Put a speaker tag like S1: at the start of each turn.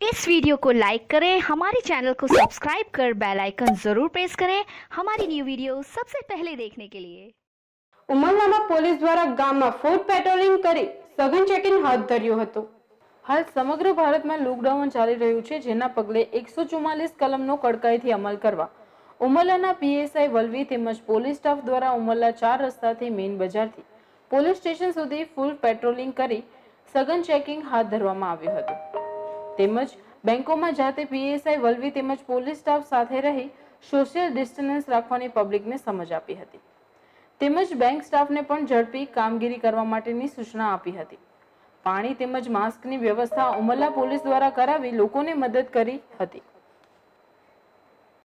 S1: इस वीडियो को लाइक करें हमारे चैनल को सब्सक्राइब कर बेल आइकन जरूर प्रेस करें हमारी न्यू वीडियो सबसे पहले देखने के लिए
S2: ઉમરલામાં પોલીસ દ્વારા ગામમાં ફૂડ પેટ્રોલિંગ કરી સઘન ચેકિંગ હાથ ધર્યું હતું
S3: હાલ સમગ્ર ભારતમાં લોકડાઉન ચાલી રહ્યું છે જેના પગલે એકસો ચુમ્માલીસ કલમનો કડકાઈથી અમલ કરવા ઉમરલાના પીએસઆઈ વલવી તેમજ પોલીસ સ્ટાફ દ્વારા ઉમરલા ચાર રસ્તાથી મેઇન બજારથી પોલીસ સ્ટેશન સુધી ફૂલ પેટ્રોલિંગ કરી સઘન ચેકિંગ હાથ ધરવામાં આવ્યું હતું તેમજ બેંકોમાં જાતે પીએસઆઈ વલવી તેમજ પોલીસ સ્ટાફ સાથે રહી સોશિયલ ડિસ્ટન્સ રાખવાની પબ્લિકને સમજ આપી હતી. તેમજ બેંક સ્ટાફને પણ ઝડપી કામગીરી કરવા માટેની સૂચના આપી હતી. પાણી તેમજ માસ્કની વ્યવસ્થા ઉમરલા પોલીસ દ્વારા કરાવી લોકોને મદદ કરી હતી.